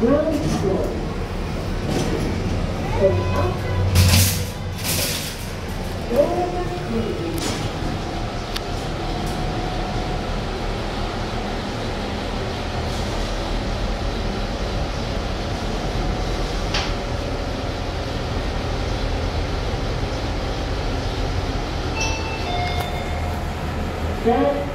Ground control. From up 動画君。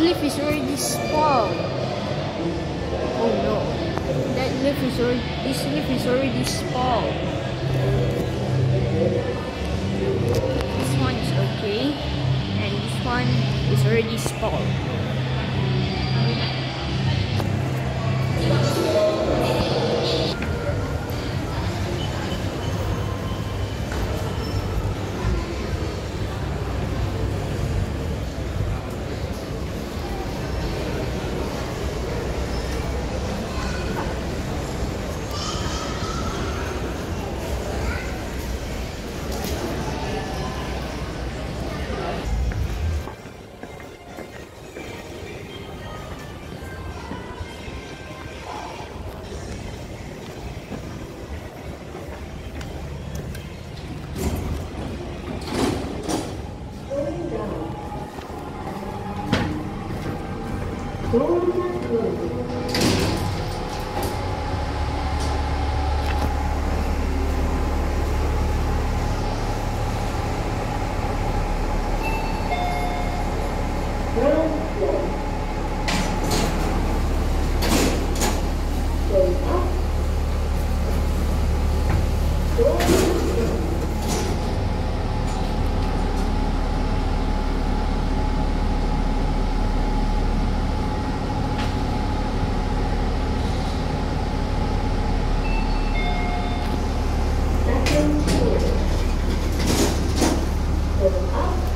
leaf is already spoiled. Oh no. That leaf is already, this leaf is already spoiled. This one is okay. And this one is already spoiled. ゴールジャン对的啊。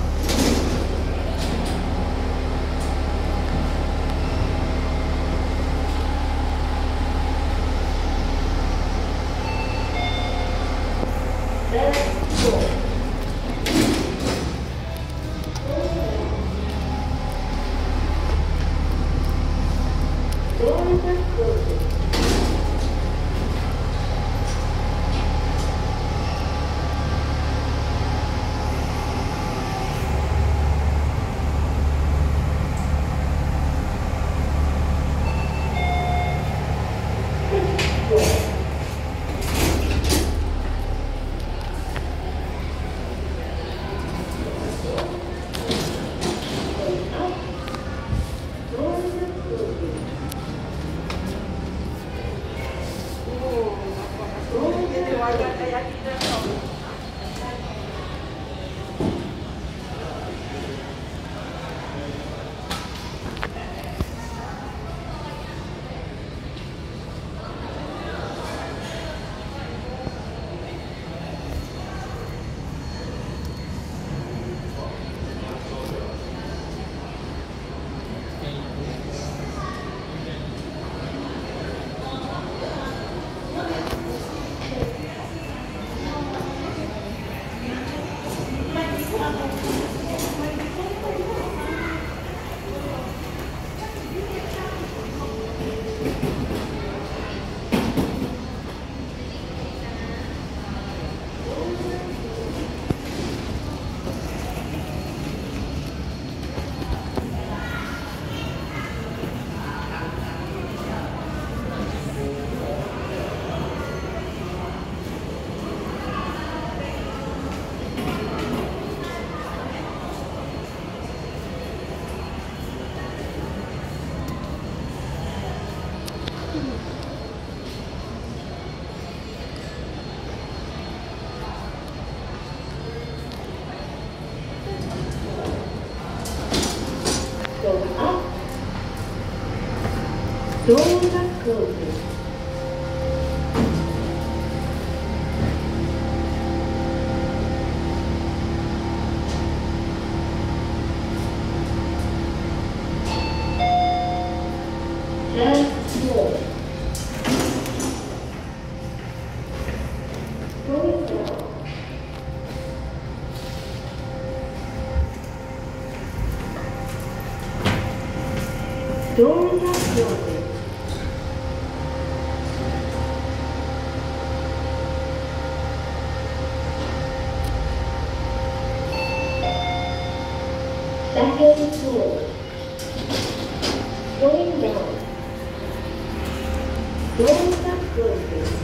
どうが、どんな料理 Second floor. Going down. Going back building.